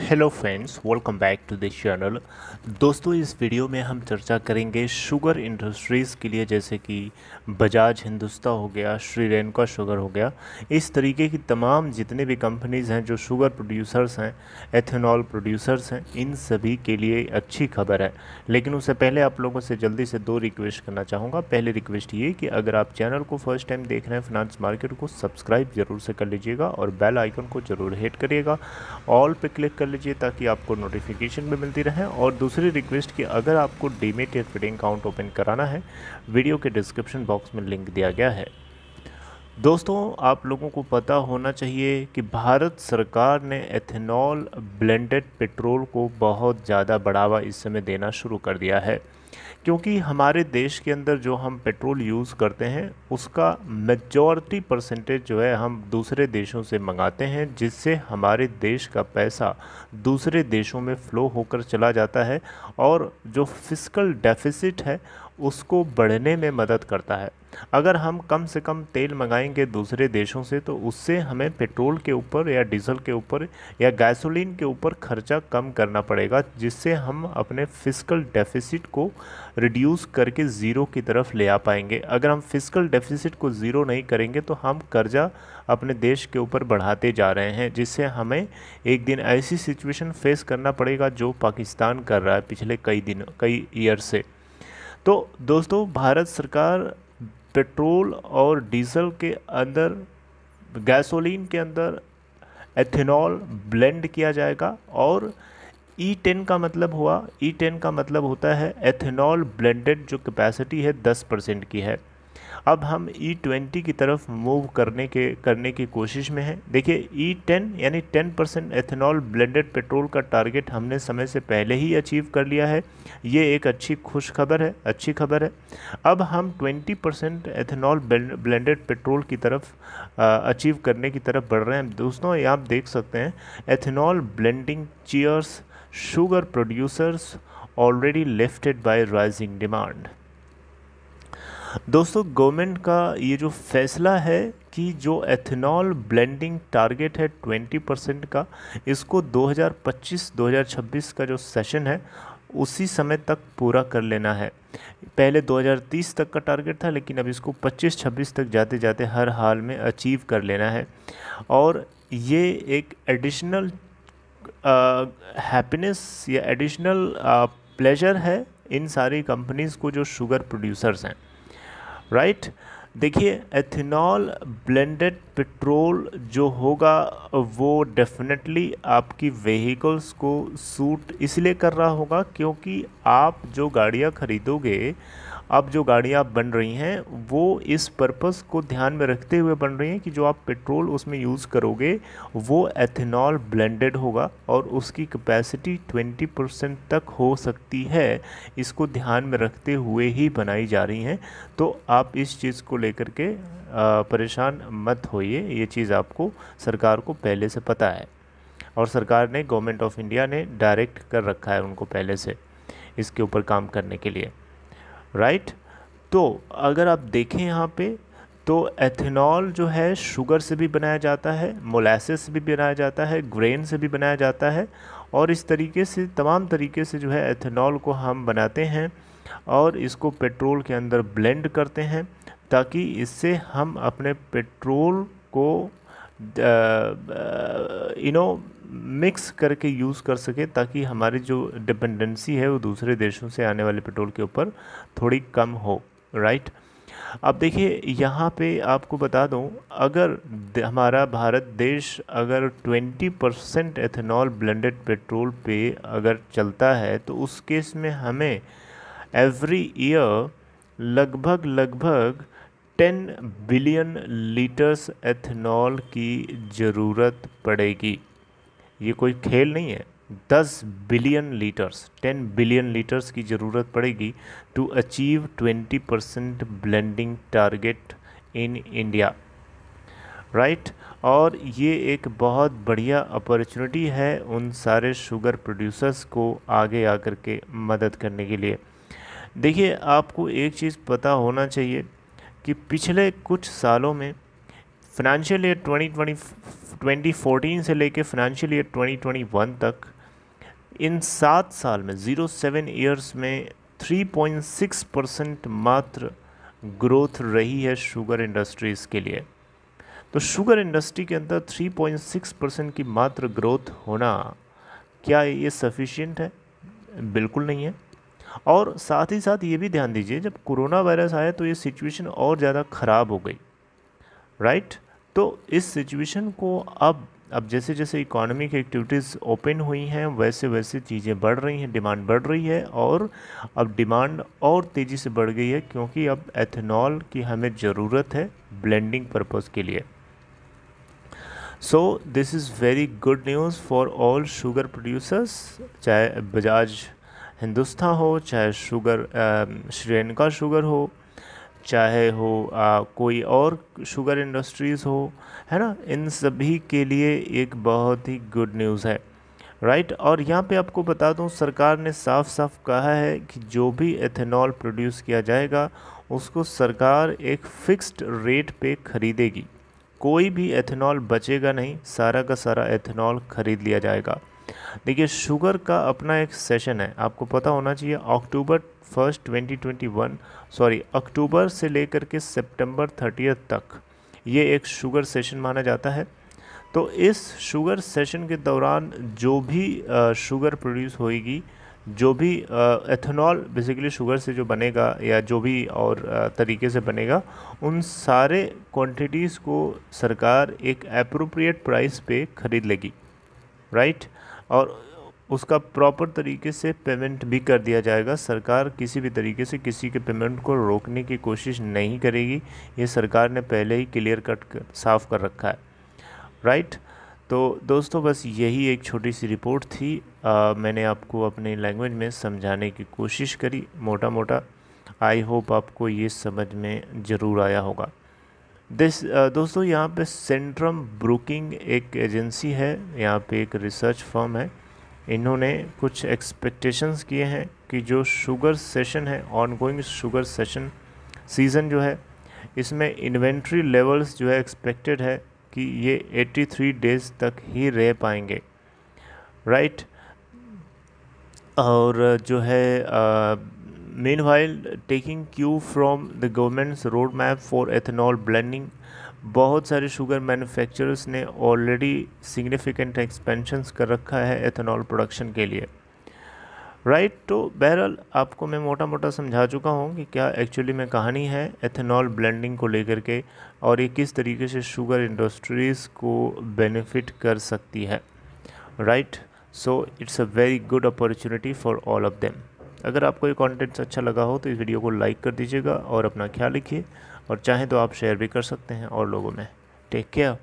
Hello friends welcome back to this channel दोस्तों, इस video में हम चर्चा करेंगे शुगर इंडस्ट्रीज़ के लिए, जैसे कि बजाज हिंदुस्तान हो गया श्री रेणुका शुगर हो गया। इस तरीके की तमाम जितने भी कंपनीज़ हैं, जो शुगर प्रोड्यूसर्स हैं एथेनॉल प्रोड्यूसर्स हैं, इन सभी के लिए अच्छी खबर है। लेकिन उससे पहले आप लोगों से जल्दी से दो रिक्वेस्ट करना चाहूँगा। पहले रिक्वेस्ट ये कि अगर आप चैनल को फ़र्स्ट टाइम देख रहे हैं फिनांस मार्केट को सब्सक्राइब ज़रूर से कर लीजिएगा और बेल आइकन को ज़रूर हिट करिएगा। ऑल पर क्लिक कर लीजिए ताकि आपको नोटिफिकेशन भी मिलती रहे और दूसरी रिक्वेस्ट कि अगर आपको डीमेट या ट्रेडिंग अकाउंट ओपन कराना है वीडियो के डिस्क्रिप्शन बॉक्स में लिंक दिया गया है। दोस्तों, आप लोगों को पता होना चाहिए कि भारत सरकार ने एथेनॉल ब्लेंडेड पेट्रोल को बहुत ज़्यादा बढ़ावा इस समय देना शुरू कर दिया है। क्योंकि हमारे देश के अंदर जो हम पेट्रोल यूज़ करते हैं, उसका मेजॉरिटी परसेंटेज जो है हम दूसरे देशों से मंगाते हैं, जिससे हमारे देश का पैसा दूसरे देशों में फ़्लो होकर चला जाता है और जो फ़िज़िकल डेफिसिट है, उसको बढ़ने में मदद करता है। अगर हम कम से कम तेल मंगाएँगे दूसरे देशों से तो उससे हमें पेट्रोल के ऊपर या डीजल के ऊपर या गैसोलीन के ऊपर खर्चा कम करना पड़ेगा, जिससे हम अपने फ़िज़िकल डेफिसिट को रिड्यूस करके ज़ीरो की तरफ़ ले आ पाएँगे। अगर हम फ़िज़िकल डेफिसिट को ज़ीरो नहीं करेंगे तो हम कर्जा अपने देश के ऊपर बढ़ाते जा रहे हैं, जिससे हमें एक दिन ऐसी सिचुएशन फेस करना पड़ेगा जो पाकिस्तान कर रहा है पिछले कई दिनों, कई ईयर से। तो दोस्तों, भारत सरकार पेट्रोल और डीजल के अंदर, गैसोलीन के अंदर एथेनॉल ब्लेंड किया जाएगा और ई e टेन का मतलब हुआ ई e टेन का मतलब होता है एथेनॉल ब्लेंडेड जो कैपेसिटी है दस परसेंट की है। अब हम ई e ट्वेंटी की तरफ़ मूव करने के, करने की कोशिश में हैं। देखिए ई टेन यानी ten percent ethanol blended petrol का टारगेट हमने समय से पहले ही अचीव कर लिया है। ये एक अच्छी खुश खबर है, अच्छी खबर है। अब हम twenty percent ethanol blended petrol की तरफ़ अचीव करने की तरफ़ बढ़ रहे हैं। दोस्तों, ये आप देख सकते हैं ethanol blending cheers sugar producers already lifted by rising demand दोस्तों गवर्नमेंट का ये जो फैसला है कि जो एथेनॉल ब्लेंडिंग टारगेट है 20 परसेंट का, इसको 2025-2026 का जो सेशन है, उसी समय तक पूरा कर लेना है। पहले 2030 तक का टारगेट था, लेकिन अब इसको 25-26 तक जाते जाते हर हाल में अचीव कर लेना है। और ये एक एडिशनल हैप्पीनेस या एडिशनल प्लेजर है इन सारी कंपनीज़ को जो शुगर प्रोड्यूसर्स हैं। राइट देखिए एथेनॉल ब्लेंडेड पेट्रोल जो होगा, वो डेफिनेटली आपकी व्हीकल्स को सूट इसलिए कर रहा होगा क्योंकि आप जो गाड़ियाँ ख़रीदोगे अब जो गाड़ियाँ बन रही हैं, वो इस पर्पस को ध्यान में रखते हुए बन रही हैं कि जो आप पेट्रोल उसमें यूज़ करोगे, वो एथेनॉल ब्लेंडेड होगा और उसकी कैपेसिटी 20 परसेंट तक हो सकती है। इसको ध्यान में रखते हुए ही बनाई जा रही हैं। तो आप इस चीज़ को लेकर के परेशान मत होइए। ये चीज़ आपको सरकार को पहले से पता है और सरकार ने, गवर्नमेंट ऑफ़ इंडिया ने डायरेक्ट कर रखा है उनको पहले से, इसके ऊपर काम करने के लिए। राइट तो अगर आप देखें यहाँ पे तो एथेनॉल जो है शुगर से भी बनाया जाता है मोलासिस से भी बनाया जाता है ग्रेन से भी बनाया जाता है, और इस तरीके से, तमाम तरीके से जो है एथेनॉल को हम बनाते हैं, और इसको पेट्रोल के अंदर ब्लेंड करते हैं, ताकि इससे हम अपने पेट्रोल को यू नो मिक्स करके यूज़ कर सके ताकि हमारी जो डिपेंडेंसी है वो दूसरे देशों से आने वाले पेट्रोल के ऊपर थोड़ी कम हो राइट अब देखिए, यहाँ पे आपको बता दूँ, अगर हमारा भारत देश अगर 20 परसेंट एथेनॉल ब्लेंडेड पेट्रोल पे अगर चलता है तो उस केस में हमें एवरी ईयर लगभग लगभग 10 बिलियन लीटर्स एथेनॉल की ज़रूरत पड़ेगी। ये कोई खेल नहीं है। दस billion litres ten billion litres की ज़रूरत पड़ेगी to achieve twenty percent blending target in India right और ये एक बहुत बढ़िया अपॉर्चुनिटी है उन सारे शुगर प्रोड्यूसर्स को आगे आकर के मदद करने के लिए। देखिए, आपको एक चीज़ पता होना चाहिए कि पिछले कुछ सालों में फाइनेंशियल ईयर 2020 2014 से लेके फाइनेंशियल ईयर 2021 तक, इन सात साल में ज़ीरो सेवन ईयर्स में 3.6 परसेंट मात्र ग्रोथ रही है शुगर इंडस्ट्रीज़ के लिए। तो शुगर इंडस्ट्री के अंदर 3.6 परसेंट की मात्र ग्रोथ होना, क्या ये सफिशिएंट है? बिल्कुल नहीं है। और साथ ही साथ ये भी ध्यान दीजिए, जब कोरोना वायरस आया तो ये सिचुएशन और ज़्यादा ख़राब हो गई राइट तो इस सिचुएशन को अब अब जैसे जैसे इकोनॉमिक एक्टिविटीज़ ओपन हुई हैं वैसे वैसे चीज़ें बढ़ रही हैं डिमांड बढ़ रही है और अब डिमांड और तेज़ी से बढ़ गई है क्योंकि अब एथेनॉल की हमें ज़रूरत है ब्लेंडिंग पर्पज़ के लिए। So this is very good news for all sugar producers चाहे बजाज हिंदुस्तान हो चाहे शुगर श्रीलंका शुगर हो चाहे हो आ, कोई और शुगर इंडस्ट्रीज़ हो है ना? इन सभी के लिए एक बहुत ही गुड न्यूज़ है राइट और यहाँ पे आपको बता दूँ सरकार ने साफ़ साफ़ कहा है कि जो भी एथेनॉल प्रोड्यूस किया जाएगा उसको सरकार एक फ़िक्स्ड रेट पे ख़रीदेगी। कोई भी एथेनॉल बचेगा नहीं सारा का सारा एथेनॉल ख़रीद लिया जाएगा। देखिए, शुगर का अपना एक सेशन है। आपको पता होना चाहिए, अक्टूबर फ़र्स्ट 2021 सॉरी अक्टूबर से लेकर के सितंबर थर्टियथ तक ये एक शुगर सेशन माना जाता है। तो इस शुगर सेशन के दौरान जो भी शुगर प्रोड्यूस होएगी, जो भी एथेनॉल बेसिकली शुगर से जो बनेगा या जो भी और तरीके से बनेगा, उन सारे क्वांटिटीज़ को सरकार एक अप्रोप्रिएट प्राइस पे ख़रीद लेगी। राइट और उसका प्रॉपर तरीके से पेमेंट भी कर दिया जाएगा। सरकार किसी भी तरीके से किसी के पेमेंट को रोकने की कोशिश नहीं करेगी। ये सरकार ने पहले ही क्लियर कट कर साफ़ कर रखा है। राइट तो दोस्तों बस यही एक छोटी सी रिपोर्ट थी। आ, मैंने आपको अपने लैंग्वेज में समझाने की कोशिश करी। मोटा मोटा आई होप आपको ये समझ में ज़रूर आया होगा। दिस दोस्तों, यहाँ पे सेंट्रम ब्रोकिंग एक एजेंसी है, यहाँ पे एक रिसर्च फर्म है इन्होंने कुछ एक्सपेक्टेशंस किए हैं कि जो शुगर सेशन है ongoing sugar session season जो है, इसमें इन्वेंट्री लेवल्स जो है एक्सपेक्टेड है कि ये 83 डेज़ तक ही रह पाएँगे राइट right? और जो है main taking cue from the government's road map for ethanol blending बहुत सारे शुगर मैन्युफैक्चरर्स ने ऑलरेडी सिग्निफिकेंट एक्सपेंशंस कर रखा है एथेनॉल प्रोडक्शन के लिए। राइट right, तो बहरहाल आपको मैं मोटा मोटा समझा चुका हूँ कि क्या एक्चुअली में कहानी है एथेनॉल ब्लेंडिंग को लेकर के और ये किस तरीके से शुगर इंडस्ट्रीज़ को बेनिफिट कर सकती है। Right so it's a very good opportunity for all of them अगर आपको ये कॉन्टेंट्स अच्छा लगा हो तो इस वीडियो को लाइक कर दीजिएगा और अपना ख्याल रखिए और चाहें तो आप शेयर भी कर सकते हैं और लोगों में। Take care